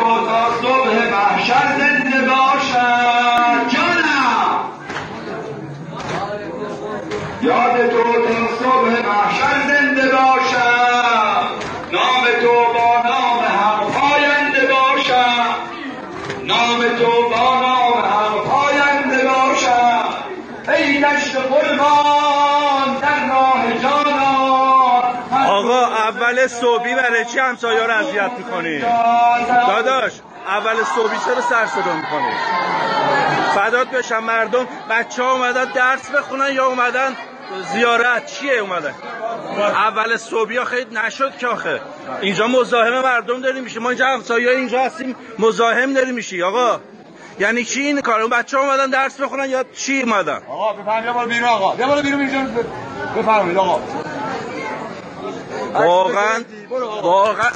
تو تا صبح محشر زنده باشد. جانم. یاد تو تا صبح محشر زنده باشد. نام تو با نام هم پاینده باشد. نام تو با نام هم پاینده باشد. ای دشت قربان. آقا اول صبحی برای چی همسایه رو اذیت می‌کنی؟ داداش اول صبحی چرا سر صدا می‌کنی؟ فدات بشم مردم بچه ها اومدن درس بخونن یا اومدن زیارت؟ چیه اومدن؟ اول صبحی ها خیلی نشد که آخه. اینجا مزاحم مردم داری میشه ما اینجا همسایه اینجا هستیم مزاحم داری میشی آقا یعنی چی این کار؟ اون بچه ها اومدن درس بخونن یا چی اومدن؟ آقا بفرمایید بیرون آقا. بیا بالا بیرون اینجا. بفرمایید آقا. واقعا واقعا